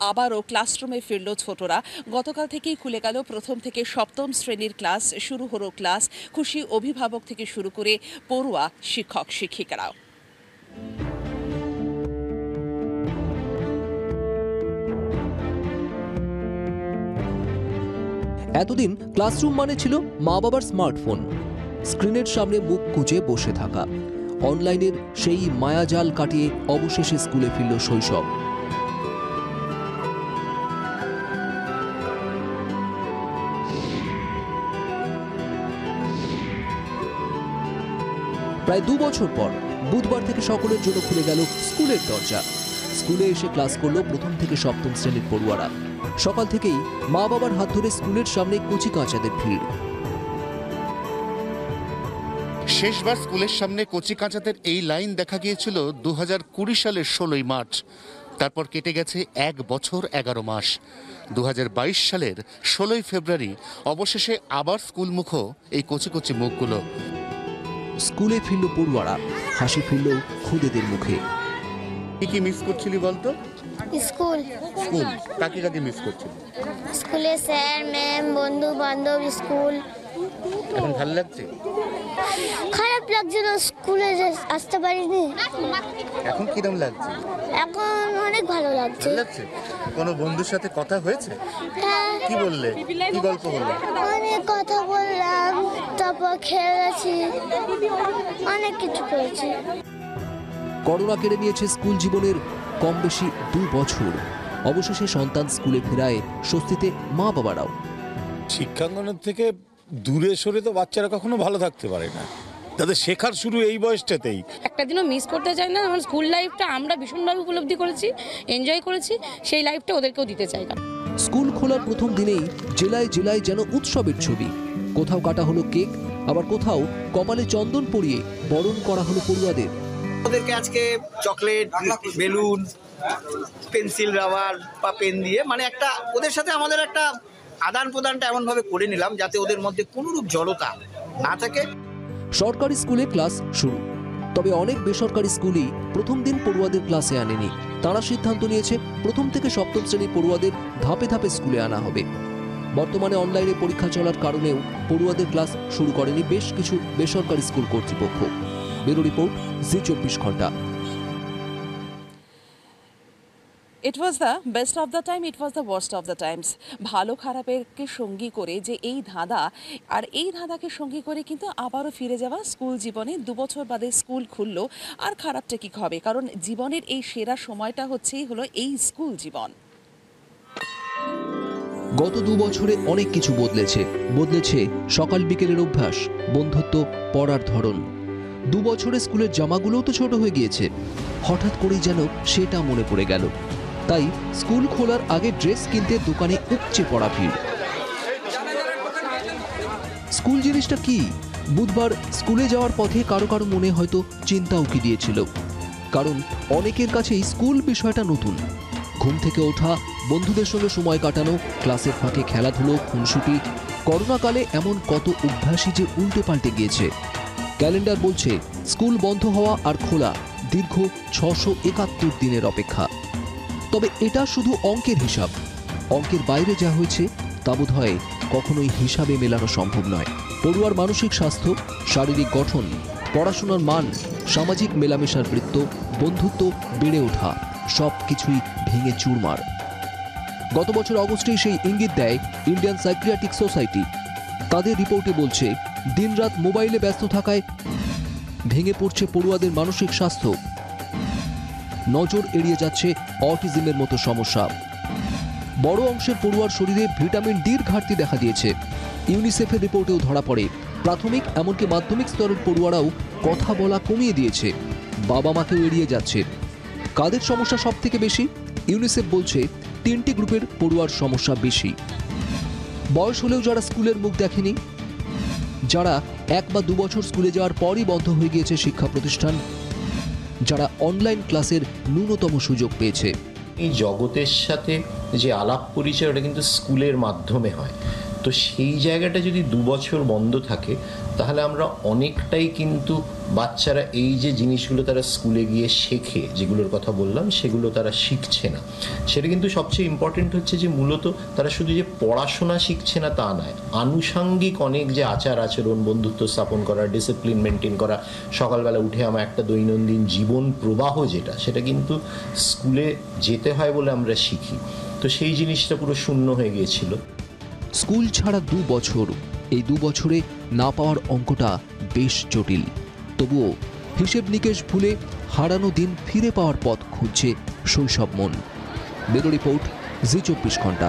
আবারও ক্লাসরুমে ফিরল ছোটরা। গতকাল থেকেই খুলে গেল প্রথম থেকে সপ্তম শ্রেণির ক্লাস, শুরু হলো ক্লাস, খুশি অভিভাবক থেকে শুরু করে পড়ুয়া শিক্ষক শিক্ষিকারাও। এতদিন ক্লাসরুম মানে ছিল মা বাবার স্মার্টফোন। স্ক্রিনের সামনে মুখ কুচে বসে থাকা। অনলাইনের সেই মায়াজাল কাটিয়ে অবশেষে স্কুলে ফিরল শৈশব। প্রায় দু বছর পর বুধবার থেকে সকলের জন্য খুলে গেল স্কুলের দরজা। স্কুলে এসে ক্লাস করল প্রথম থেকে সপ্তম শ্রেণির পড়ুয়ারা। সকাল থেকেই মা বাবার হাত ধরে স্কুলের সামনে কচি কাঁচাদের ভিড়। শেষবার স্কুলের সামনে কচি কাঁচাদের এই লাইন দেখা গিয়েছিল দু সালের ষোলোই মার্চ। তারপর কেটে গেছে এক বছর এগারো মাস। দু হাজার বাইশ সালের ষোলোই ফেব্রুয়ারি অবশেষে আবার স্কুলমুখো এই কচি কচি মুখগুলো। স্কুলে ফিরল পড়ুয়ারা হাসি ফিরল খুদেদের মুখে। কি কি মিস করছিলি বলতো? স্কুল। স্কুল। কাকে কাকে মিস করছিলি? স্কুলে স্যার ম্যাম বন্ধু বান্ধব স্কুল। এখন ভালো লাগছে? খারাপ লাগছে না স্কুলে আসতে পারিনি। এখন কিরম লাগছে? এখন অনেক ভালো লাগছে। ভালো লাগছে? কোনো বন্ধুর সাথে কথা হয়েছে? হ্যাঁ। কি বললে? কি গল্প হলো অনেক কথা বললাম তারপর খেলেছি অনেক কিছু করেছি। করোনা কেড়ে নিয়েছে স্কুল জীবনের কম বেশি দু বছর। অবশেষে সন্তান স্কুলে ফেরায় স্বস্তিতে মা বাবারাও। শিক্ষাঙ্গনের থেকে দূরে সরে তো বাচ্চারা কখনো ভালো থাকতে পারে না। তাদের শেখার শুরু এই বয়সটাতেই। একটা দিনও মিস করতে চাই না আমার স্কুল লাইফটা আমরা ভীষণভাবে উপলব্ধি করেছি এনজয় করেছি সেই লাইফটা ওদেরকেও দিতে চাই স্কুল খোলার প্রথম দিনেই জেলায় জেলায় যেন উৎসবের ছবি। কোথাও কাটা হলো কেক আবার কোথাও কপালে চন্দন পরিয়ে বরণ করা হলো পড়ুয়াদের। ওদেরকে আজকে চকলেট বেলুন পেন্সিল রাবার বা পেন দিয়ে মানে একটা ওদের সাথে আমাদের একটা আদান প্রদানটা এমনভাবে করে নিলাম যাতে ওদের মধ্যে কোনোরূপ জড়তা না থাকে। সরকারি স্কুলে ক্লাস শুরু। তবে অনেক বেসরকারি স্কুলই প্রথম দিন পড়ুয়াদের ক্লাসে আনেনি। তারা সিদ্ধান্ত নিয়েছে প্রথম থেকে সপ্তম শ্রেণির পড়ুয়াদের ধাপে ধাপে স্কুলে আনা হবে। বর্তমানে অনলাইনে পরীক্ষা চলার কারণেও পড়ুয়াদের ক্লাস শুরু করেনি বেশ কিছু বেসরকারি স্কুল কর্তৃপক্ষ। ব্যুরো রিপোর্ট, জি চব্বিশ ঘণ্টা। It was the best of the time it was the worst of the times ভালো খারাপেরকে সঙ্গী করে যে এই ধাঁধা, আর এই ধাঁধাকে সঙ্গী করে কিন্তু আবারও ফিরে যাওয়া স্কুল জীবনে। দু বছর বাদে স্কুল খুললো, আর খারাপটা কি হবে? কারণ জীবনের এই সেরা সময়টা হচ্ছেই হলো এই স্কুল জীবন। গত দু বছরে অনেক কিছু বদলেছে। বদলেছে সকাল বিকেলের অভ্যাস, বন্ধুত্ব, পড়ার ধরন। দু বছরে স্কুলের জামাগুলোও তো ছোট হয়ে গিয়েছে। হঠাৎ করেই যেন সেটা মনে পড়ে গেল। তাই স্কুল খোলার আগে ড্রেস কিনতে দোকানে উপচে পড়া ভিড়। স্কুল জিনিসটা কি? বুধবার স্কুলে যাওয়ার পথে কারও কারও মনে হয়তো চিন্তা উকি দিয়েছিল। কারণ অনেকের কাছেই স্কুল বিষয়টা নতুন। ঘুম থেকে ওঠা, বন্ধুদের সঙ্গে সময় কাটানো, ক্লাসের ফাঁকে খেলাধুলো, খুনসুটি, করোনাকালে এমন কত অভ্যাসই যে উল্টে পাল্টে গিয়েছে। ক্যালেন্ডার বলছে, স্কুল বন্ধ হওয়া আর খোলা দীর্ঘ ছশো একাত্তর দিনের অপেক্ষা। তবে এটা শুধু অঙ্কের হিসাব। অঙ্কের বাইরে যা হয়েছে, তা বোধ হয় কখনোই হিসাবে মেলানো সম্ভব নয়। পড়ুয়ার মানসিক স্বাস্থ্য, শারীরিক গঠন, পড়াশোনার মান, সামাজিক মেলামেশার বৃত্ত, বন্ধুত্ব বেড়ে ওঠা, সব কিছুই ভেঙে চুরমার। গত বছর অগস্টেই সেই ইঙ্গিত দেয় ইন্ডিয়ান সাইক্রিয়াটিক সোসাইটি। তাদের রিপোর্টে বলছে, দিনরাত মোবাইলে ব্যস্ত থাকায় ভেঙে পড়ছে পড়ুয়াদের মানসিক স্বাস্থ্য। নজর এড়িয়ে যাচ্ছে অটিজমের মতো সমস্যা। বড় অংশের পড়ুয়ার শরীরে ভিটামিন ডির ঘাটতি দেখা দিয়েছে। ইউনিসেফের রিপোর্টেও ধরা পড়ে। প্রাথমিক এমনকি মাধ্যমিক স্তরের পড়ুয়ারাও কথা বলা কমিয়ে দিয়েছে। বাবা মাকেও এড়িয়ে যাচ্ছে। কাদের সমস্যা সব থেকে বেশি? ইউনিসেফ বলছে, তিনটি গ্রুপের পড়ুয়ার সমস্যা বেশি। বয়স হলেও যারা স্কুলের মুখ দেখেনি, যারা এক বা দু বছর স্কুলে যাওয়ার পরই বন্ধ হয়ে গিয়েছে শিক্ষা প্রতিষ্ঠান যারা অনলাইন ক্লাসের ন্যূনতম সুযোগ পেয়েছে। এই জগতের সাথে যে আলাপ পরিচয় ওটা কিন্তু স্কুলের মাধ্যমে হয়। তো সেই জায়গাটা যদি দু বছর বন্ধ থাকে, তাহলে আমরা অনেকটাই কিন্তু বাচ্চারা এই যে জিনিসগুলো তারা স্কুলে গিয়ে শেখে, যেগুলোর কথা বললাম, সেগুলো তারা শিখছে না। সেটা কিন্তু সবচেয়ে ইম্পর্টেন্ট হচ্ছে যে মূলত তারা শুধু যে পড়াশোনা শিখছে না তা নয়, আনুষাঙ্গিক অনেক যে আচার আচরণ, বন্ধুত্ব স্থাপন করা ডিসিপ্লিন মেনটেন করা, সকালবেলা উঠে আমার একটা দৈনন্দিন জীবন প্রবাহ যেটা, সেটা কিন্তু স্কুলে যেতে হয় বলে আমরা শিখি। তো সেই জিনিসটা পুরো শূন্য হয়ে গিয়েছিল। স্কুল ছাড়া দু বছর। এই দু বছরে না পাওয়ার অঙ্কটা বেশ জটিল। তবুও হিসেব নিকেশ ভুলে হারানো দিন ফিরে পাওয়ার পথ খুঁজছে শৈশব মন। ব্যুরো রিপোর্ট জি চব্বিশ ঘণ্টা।